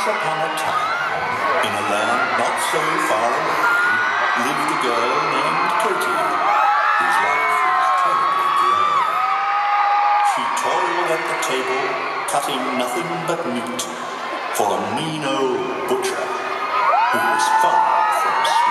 Once upon a time, in a land not so far away, lived a girl named Katy, whose life was terribly. She toiled at the table, cutting nothing but meat for a mean old butcher who was far from sweet.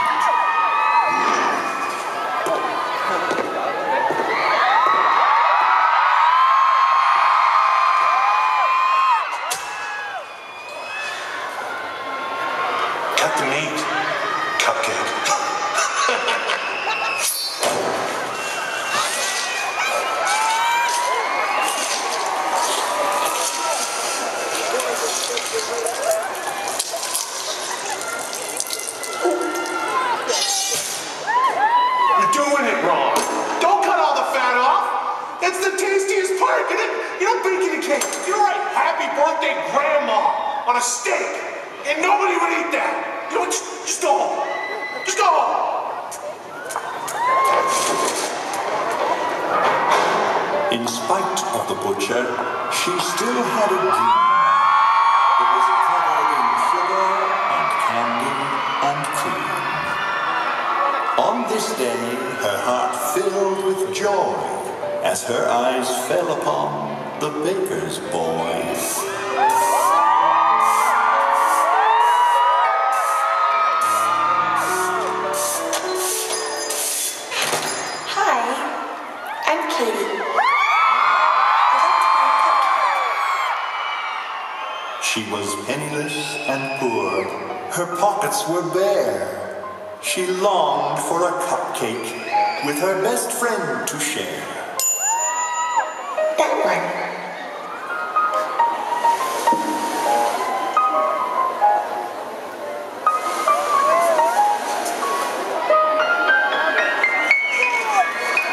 Know, you know a cake. You know, write happy birthday grandma on a steak. And nobody would eat that. You know what? Just, just go home. Just go home. In spite of the butcher, she still had a dream. It was covered in sugar and candy and cream. On this day, her heart filled with joy as her eyes fell upon the baker's Boys. Hi, I'm Katy. Like to buy a cupcake. She was penniless and poor. Her pockets were bare. She longed for a cupcake with her best friend to share. That one.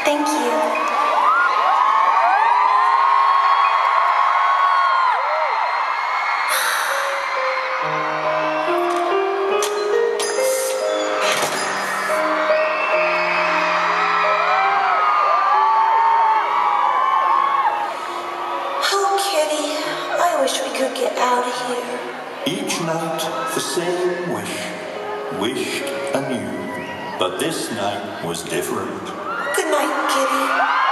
Thank you. Each night the same wish, wished anew. But this night was different. Good night, Kitty.